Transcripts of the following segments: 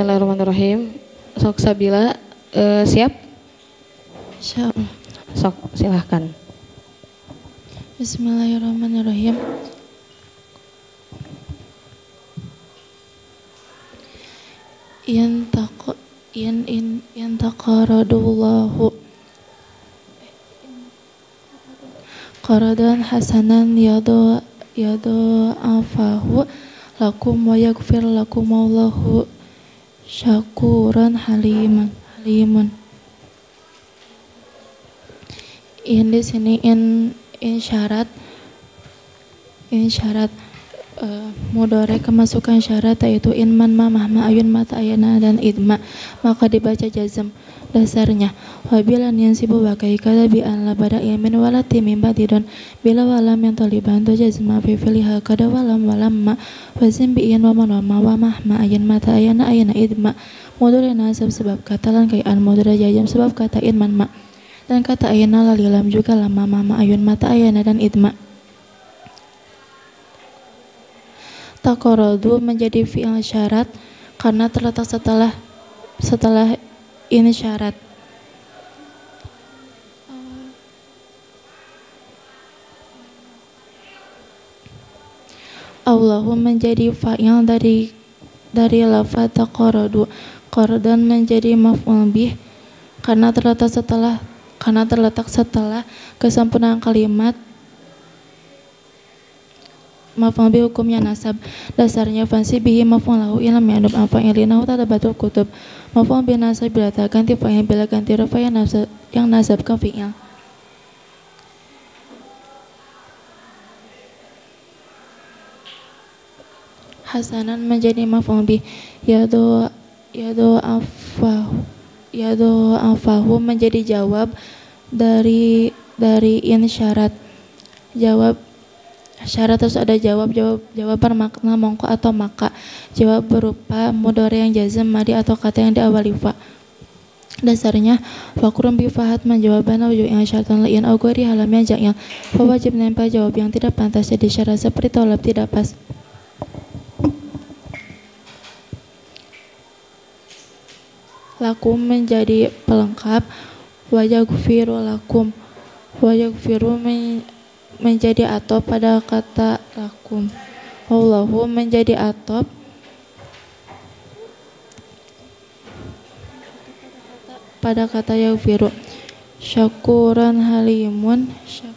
Bismillahirrahmanirrahim. Sok Sabila eh, siap? Siap. Sok silahkan. Bismillahirrahmanirrahim. Yan taq yan in yan taqaradullahu qaradan hasanan yadu yadu afahu lakum wa yaghfir lakum Allahu syakuran haliman halimun. In di sini in in syarat in syarat uh, mudore kemasukan syarat yaitu in man ma mahma ayun mata ayana dan idma maka dibaca jazm dasarnya. Wabilan yang sibu bakai kata bi an la bada yamin wala timin badidon bila walam yang taliban tu jazma fi filiha kada walam walam ma wazim bi in wa man wa ma wa mahma ayun mata ayana ayana idma. Mudore nasab sebab kata lan kai an mudore jazm sebab kata in man ma dan kata ayana lalilam juga lama mama ayun mata ayana dan idma takoradu menjadi fi'il syarat karena terletak setelah setelah ini syarat. Allahu menjadi fa'il dari dari lafaz taqaradu qardan menjadi maf'ul bih karena terletak setelah karena terletak setelah kesempurnaan kalimat maf'ul bi hukumnya nasab dasarnya fansi bihi maf'ul lahu ilam yadub apa ilinahu tadabatul kutub. Maf'ul bi nasab bila tak ganti fa'il bila ganti rafa yang nasab yang nasabkan fi'il. Hasanan menjadi maf'ul bi yadu yadu afahu yadu afahu menjadi jawab dari dari in syarat jawab syarat terus ada jawab jawab jawab bermakna mongko atau maka. Jawab berupa mudore yang jazm madi atau kata yang diawali fa dasarnya fakurum bi fahat menjawabana wujud yang syaratan lain au ghairi halam yang ja'il fa wajib nempel jawab yang tidak pantas jadi syarat seperti tolab tidak pas. Lakum menjadi pelengkap. Wajah lakum. Wajah men menjadi atop pada kata lakum Allahu menjadi atop. Pada kata yaghfiru syakuran halimun syakurun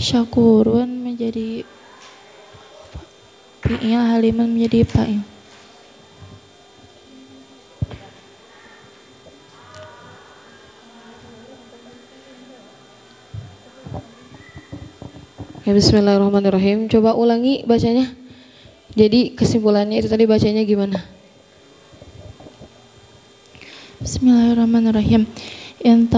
syakurun menjadi fi'il halimun menjadi fa'il Ya, Bismillahirrahmanirrahim. Coba ulangi bacanya. Jadi kesimpulannya itu tadi bacanya gimana? Bismillahirrahmanirrahim in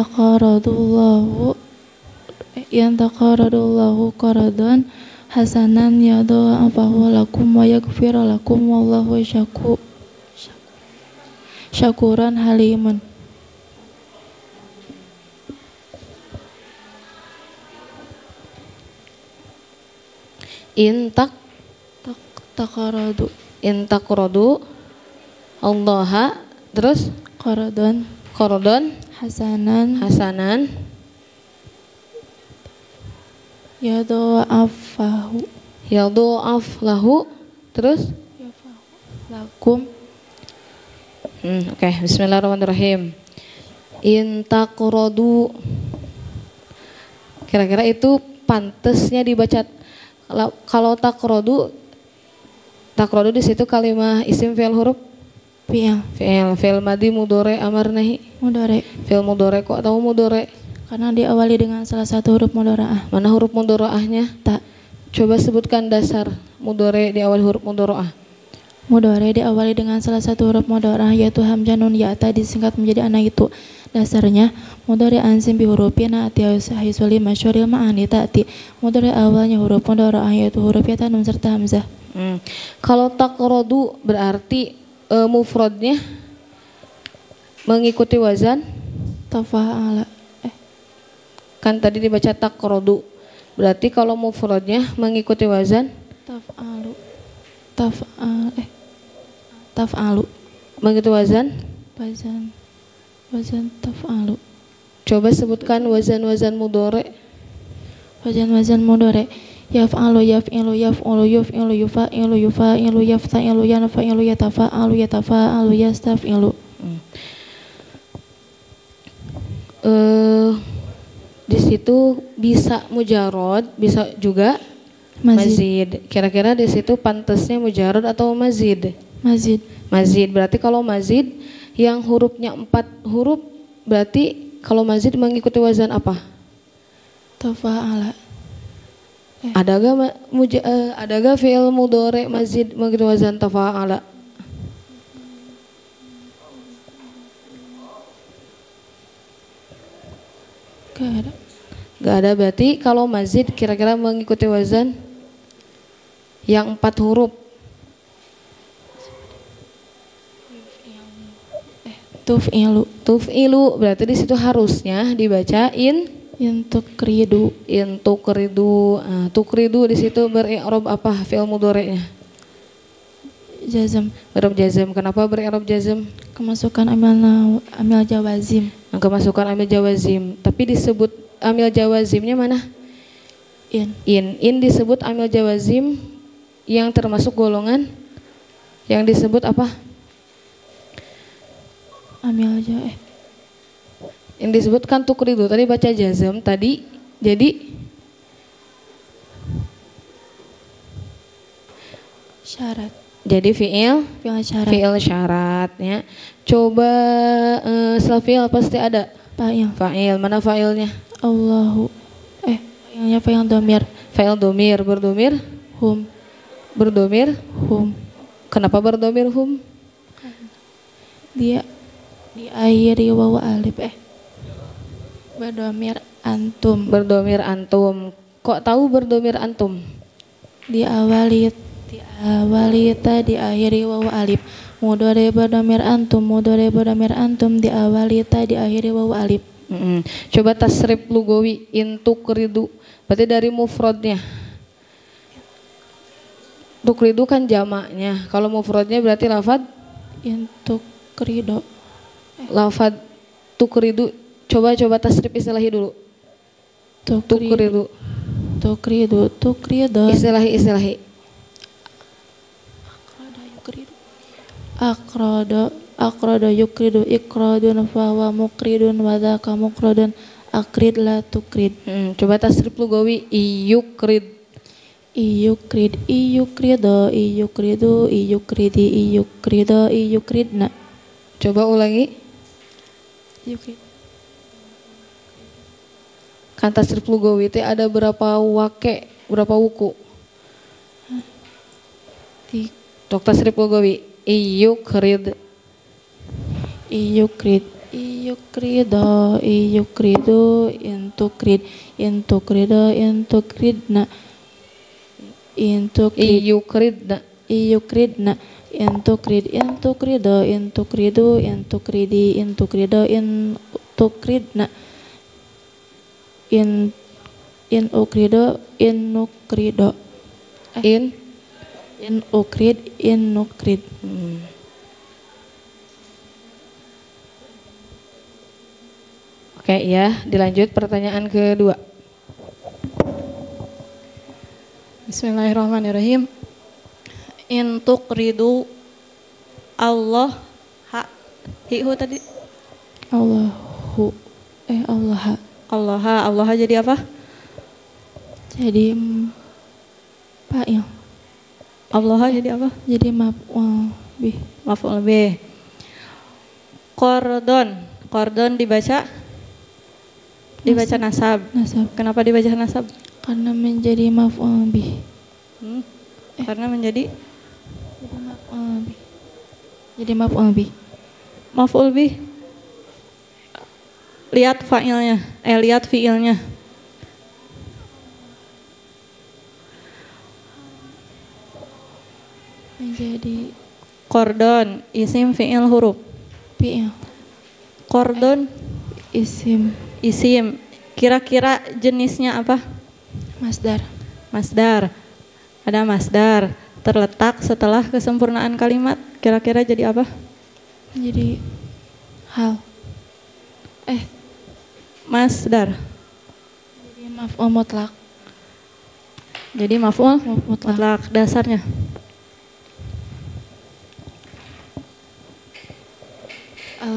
in taqaradullahu qaradan hasanan yadha'afahu lakum wa yaghfir lakum wallahu syaku syakuran halimun. Intak tak taqaradu intakrodu Allah terus? Qaradan. Korodon hasanan. Hasanan yadha'afahu yadha'af lahu terus? Lakum. Hmm, Oke, Bismillahirrahmanirrahim. Intakrodu. Kira-kira itu pantesnya dibaca. Kalau- takrodu takrodu di situ kalimah isim fi'il huruf? Fi'il. Fi'il. Fi'il madi mudore amar nahi mudhari fi'il mudore kok tahu mudore karena diawali dengan salah satu huruf mudharaah mana huruf mudoroahnya tak coba sebutkan dasar mudore di awal huruf mudoroah Mudore diawali dengan salah satu huruf mudorah yaitu hamzah nun ya'ta disingkat menjadi anak itu Dasarnya mudore ansim bi hurufina ati haisuli masyuril ma'ani ta'ti. Mudore awalnya huruf mudore yaitu huruf ya tanun serta hamzah. Hmm. Kalau takrodu berarti e, mufrodnya mengikuti wazan Tafa'ala. Kan tadi dibaca takrodu. Berarti kalau mufrodnya mengikuti wazan taf'alu. Taf'al eh taf'alu. mengikuti wazan. Wazan wazan taf'alu. Coba sebutkan wazan-wazan mudore. Wazan-wazan mudore. Yaf'alu yaf'ilu yaf'ulu yuf'ilu yufa'ilu yufa'ilu yafta'ilu yanfa'ilu yatafa'alu yatafa'alu yastaf'ilu. Hmm. Eh di situ bisa mujarod, bisa juga Mazid. mazid. Kira-kira di situ pantasnya mujarod atau mazid? Mazid. Mazid berarti kalau mazid yang hurufnya empat huruf berarti kalau mazid mengikuti wazan apa? Tafa'ala. Ada gak muja, eh, ada gak fi'il mudore mazid mengikuti wazan tafa'ala? Gak ada. Gak ada berarti kalau mazid kira-kira mengikuti wazan yang empat huruf. Tuf'ilu. Tuf'ilu berarti di situ harusnya dibacain Untuk kridu. in tukridu. Nah, tukridu di situ beri'rab apa fi'il mudhari'nya? Jazam. Berab jazm. Kenapa beri'rab jazm? Kemasukan amil, amil jawazim. Nah, kemasukan amil jawazim. Tapi disebut amil jawazimnya mana? In. In. In disebut amil jawazim yang termasuk golongan yang disebut apa? Amil jawa. Eh. Yang disebutkan tukridu. Tadi baca jazm. Tadi jadi Syarat. Jadi fi'il Fi'il syarat. fi'il syaratnya. Coba eh, setelah fi'il pasti ada Fa'il. fa'il. Mana fa'ilnya? Allahu. Eh. Fa'ilnya fa'il domir. Fa'il domir berdomir Hum. berdomir. Hum. Kenapa berdomir hum? Dia diakhiri wawu alif. Eh. Berdomir antum. Berdomir antum. Kok tahu berdomir antum? diawali diawali ta diakhiri wawu alif mudore berdomir antum mudore berdomir antum diawali ta diakhiri wawu alif Mm-mm. Coba tasrif lugawi intukridu. Berarti dari mufrodnya. Tukridu kan jamaknya. Kalau mufrodnya berarti lafad untuk krido lafad tukridu. Coba coba tasrif istilahi dulu. tukrido Tukridu. tukrido tukrido Istilahi istilahi. Akrodo akrodo yukridu ikrodun fawa mukridun wadaka mukrodun akrid la tukrid Mm, coba tasrif lugawi iyukrid. iyukrid iyukrido iyukridu iyukridi iyukrido iyukridna Coba ulangi. iyukrid Kan tasrif lugawi itu ada berapa wake, berapa wuku? Tok tasrif lugawi iyukrid. Iyukrid. Iyukrido Iyukridu Intukrid. Intukrido Intukridna. Intukrid. Iyukridna. Iyukridna. Intukrid Intukrido Intukridu Intukridi Intukrido Intukridna. In Inukrido Inukrido. In. Inukrid Inukrid Hmm. Oke ya, dilanjut pertanyaan kedua. Bismillahirrahmanirrahim. Intuk ridu Allah ha hihu tadi Allahu Eh Allah Allah ha Allah ha jadi apa? Jadi mm, Fa'il Allah jadi apa? Jadi maf'ul bih Maf'ul bih. Kordon. Kordon dibaca dibaca nasab. nasab Kenapa dibaca nasab? karena menjadi maf'ul bih. Hmm. Karena menjadi Jadi maf'ul bih. Jadi maf'ul bih. maf'ul bih. lihat fa'ilnya, eh lihat fiilnya. Menjadi Kordon, isim fiil huruf. fi'il Kordon, isim isim. Kira-kira jenisnya apa? masdar Masdar. Ada masdar terletak setelah kesempurnaan kalimat. Kira-kira jadi apa? menjadi hal eh Masdar. jadi maf'ul mutlak Jadi maf'ul Maf'ul mutlak mutlak dasarnya.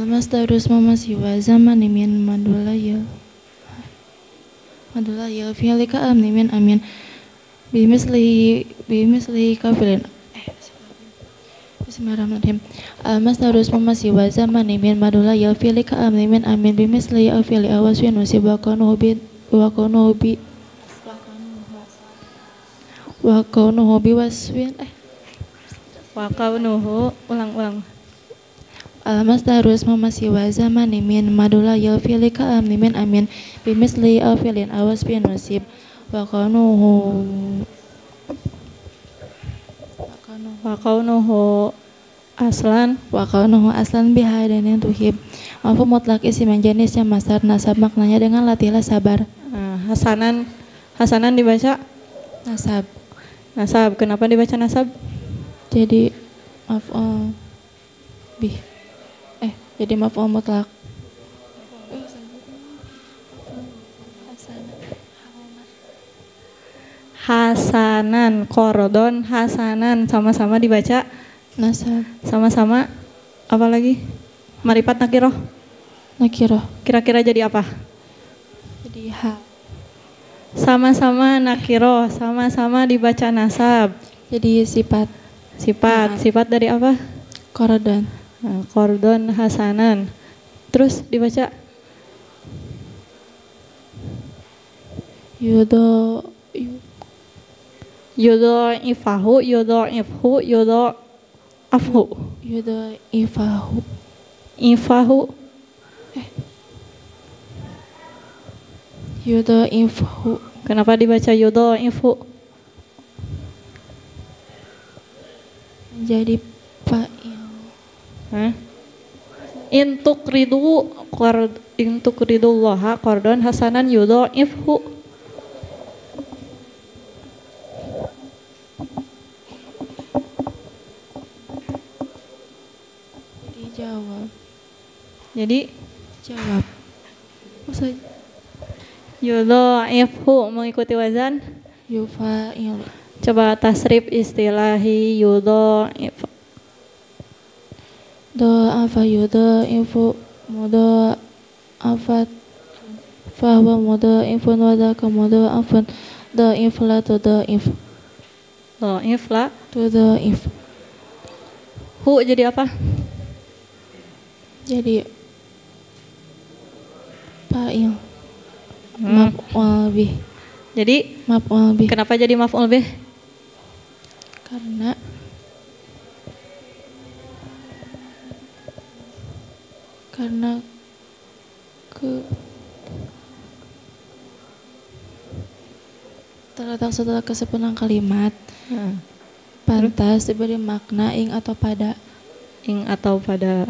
Al masdaru ismu masiwa zaman min madulayil madulayil fi'li ka amni min amin. Bimisli bimisli kafilin. Eh Bismillahirrahmanirrahim. Al masdaru ismu masiwa zaman min madulayil fi'li ka amni min amin. Bimisli au fi'li wasib wa bi wa kaunuhu bi wa kaunuhu bi waswin. Eh. Wa kaunuhu ulang-ulang. Al-masdaru min madula yal fi'li ka amni min amin fi'lin aw wasfin nasib. Wa qanuhu wa qanuhu Wa kaunuhu aslan. Wa qanuhu aslan biha dan yang tuhib. Mafu mutlak isim yang jenisnya masdar nasab maknanya dengan latilah sabar. Nah, Hasanan. Hasanan dibaca? Nasab. Nasab. Kenapa dibaca nasab? jadi maf'ul bih. eh jadi maf'ul mutlak. Hasanan, kordon, hasanan. Sama-sama dibaca? Nasab. Sama-sama. Apa lagi? Maripat nakiroh. nakiroh. Kira-kira jadi apa? jadi ha Sama-sama nakiroh, sama-sama dibaca nasab. jadi sifat. Sifat, sifat dari apa? korodon. Nah, kordon hasanan. Terus dibaca yudo yu- yudo ifahu, yudo ifhu, yudo afhu. yudo ifahu Ifahu, yudo ifahu kenapa dibaca yudo ifhu? menjadi fa'il Hah? Intuk ridu kord intuk kordon hasanan yudo ifhu. jadi jawab Jadi jawab masa yudo ifhu mengikuti wazan. yufa'il Coba tasrif istilahi yudo wadaka mudo afun do infla to do inf Lo ifla. to do inf Hu jadi apa? jadi fa'il Hmm. maf'ul bih Jadi maf'ul bih kenapa jadi maf'ul bih? karena karena ke terletak setelah kesempurnaan kalimat. Nah, pantas diberi makna ing atau pada ing atau pada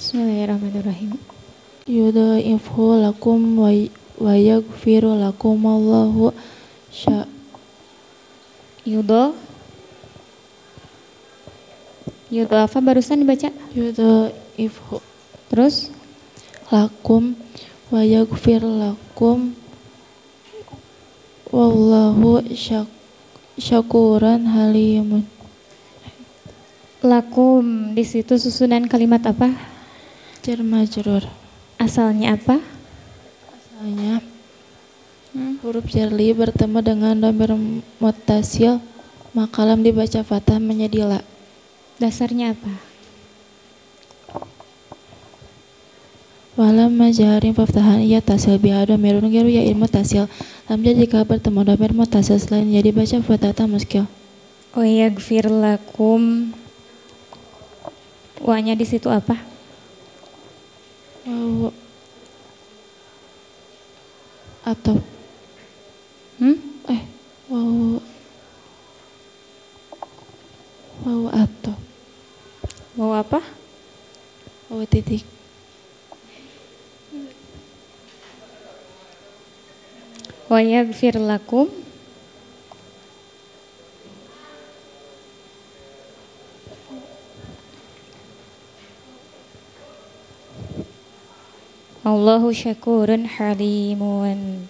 Bismillahirrahmanirrahim. Yudhaifu lakum wa wa yaghfiru lakum Allahu sya Yudo. Yudo apa barusan dibaca? yudhaifu Terus lakum wa yaghfir lakum wallahu syak syakuran halimun lakum di situ susunan kalimat apa? jar majrur Asalnya apa? asalnya huruf jarli bertemu dengan domir mutasil maka lam dibaca fathah menjadi la Dasarnya apa? Walam majaharin faftahan iya tasil biha domirun geru ya ilmu tasil jadi jika bertemu domir mutasil selain jadi baca fatata muskil Oh ya gfir lakum Wanya di situ apa? Wow Atau Hmm? Eh Wow Wow atau Mau apa? Wow titik Wa yaghfir lakum Allahu syakurun halimun.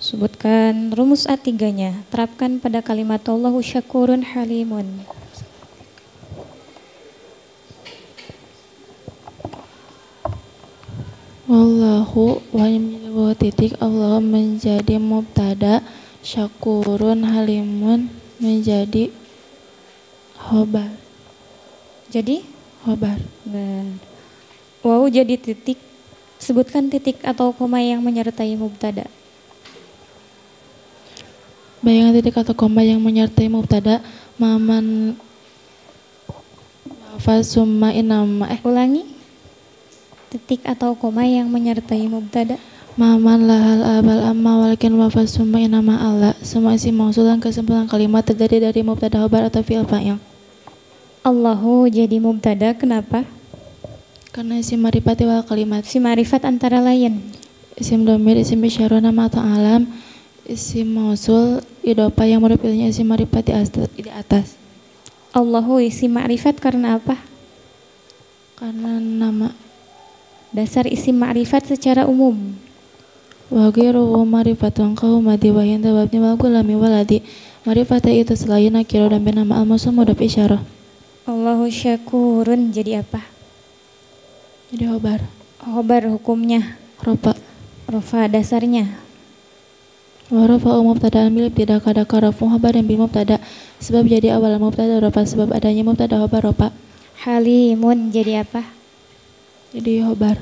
Sebutkan rumus A3-nya Terapkan pada kalimat Allahu syakurun halimun. Wallahu menjadi bahwa titik. Allah menjadi mubtada syakurun halimun menjadi khobar. Jadi? Khobar. Benar. Wow jadi titik. Sebutkan titik atau koma yang menyertai mubtada. bayangan titik atau koma yang menyertai mubtada maman lafaz summa inama eh Ulangi. Titik atau koma yang menyertai mubtada. maman lahal abal amma walakin lafaz summa inama Allah semua isi mausul dan kesimpulan kalimat terdiri dari mubtada khobar atau fi'il fa'il Allahu jadi mubtada kenapa? Karena isim marifati wal kalimat Si marifat antara lain. isim domir isim isyarah nama atau alam isim mausul idopa yang merupakan isim marifat di atas, Allahu isi ma'rifat karena apa? karena nama Dasar isim ma'rifat secara umum. wagiru wa marifatun qaumati wa hinda wabni wal gulami waladi marifata itu selain nakiro dan benama al mausul mudaf isyarah Allahu syakurun jadi apa? Jadi hobar Khobar hukumnya. ropa Rofa dasarnya. wa rafa mubtada milik tidak kada karafu hobar dan bil mubtada sebab jadi awal mubtada ropa sebab adanya mubtada hobar ropa Halimun jadi apa? jadi hobar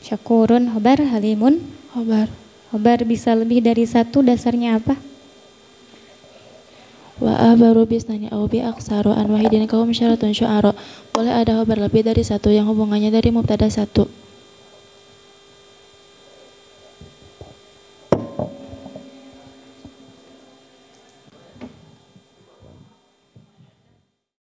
Syakurun khobar halimun. hobar Khobar bisa lebih dari satu dasarnya apa? Wa abaru bisnani au bi aksaro an wahidin kaum syaratun syu'ara. Boleh ada khabar lebih dari satu yang hubungannya dari mubtada satu.